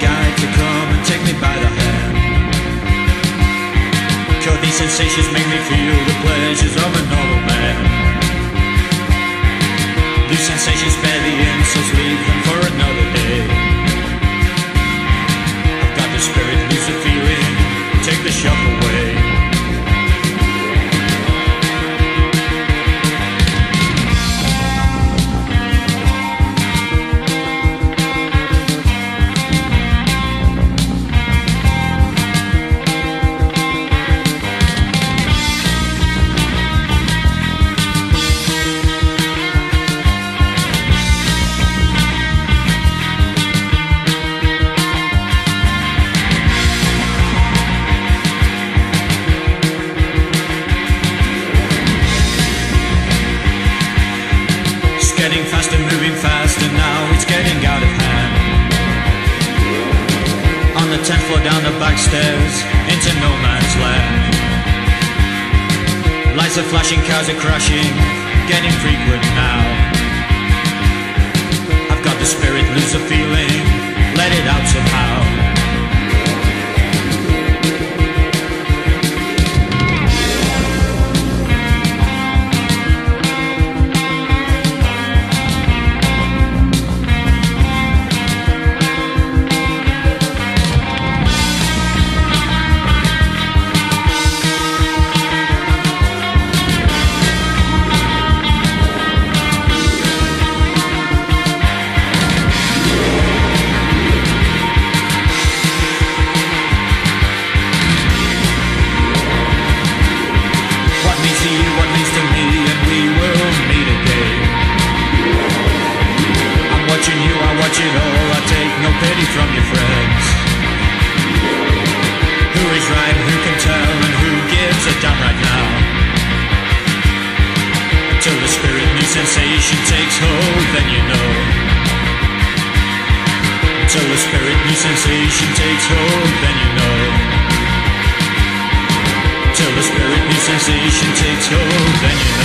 guide to come and take me by the these sensations make me feel the pleasures of a normal man. These sensations spare the insults, leave them for another day. Getting faster, moving faster now, it's getting out of hand. On the 10th floor down the back stairs, into no man's land. Lights are flashing, cars are crashing, getting frequent now. I've got the spirit, lose the feeling, sensation takes hold, then you know. Until the spirit new sensation takes hold, then you know. Till the spirit new sensation takes hold